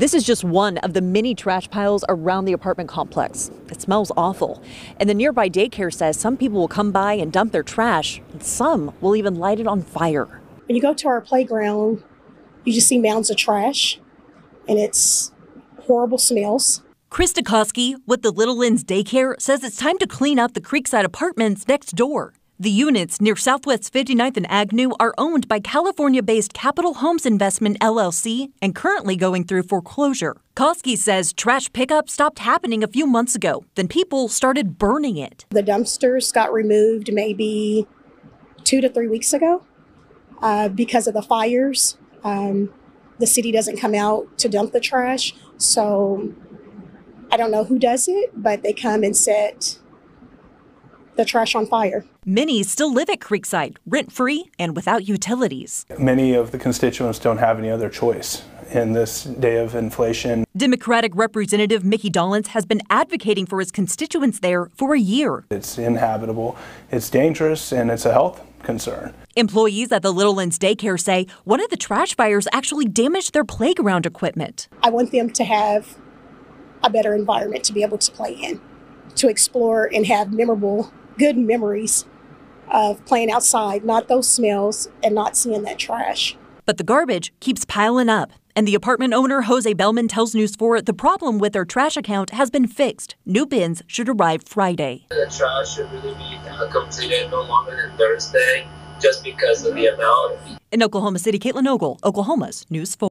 This is just one of the many trash piles around the apartment complex. It smells awful. And the nearby daycare says some people will come by and dump their trash, and some will even light it on fire. When you go to our playground, you just see mounds of trash, and it's horrible smells. Chrysta Koskei with the Little Lynne's Daycare says it's time to clean up the Creekside apartments next door. The units near Southwest 59th and Agnew are owned by California based Capital Homes Investment LLC and currently going through foreclosure. Koskei says trash pickup stopped happening a few months ago. Then people started burning it. The dumpsters got removed maybe two to three weeks ago uh, because of the fires. Um, the city doesn't come out to dump the trash. So I don't know who does it, but they come and set the trash on fire. Many still live at Creekside, rent free and without utilities. Many of the constituents don't have any other choice in this day of inflation. Democratic Representative Mickey Dollens has been advocating for his constituents there for a year. It's inhabitable, it's dangerous, and it's a health concern. Employees at the Little Lynne's daycare say one of the trash fires actually damaged their playground equipment. I want them to have a better environment to be able to play in, to explore and have memorable, good memories of playing outside, not those smells and not seeing that trash. But the garbage keeps piling up. And the apartment owner, Jose Bellman, tells News 4 the problem with their trash account has been fixed. New bins should arrive Friday. The trash should really be uh, completed no longer than Thursday just because of the amount. In Oklahoma City, Caitlin Ogle, Oklahoma's News 4.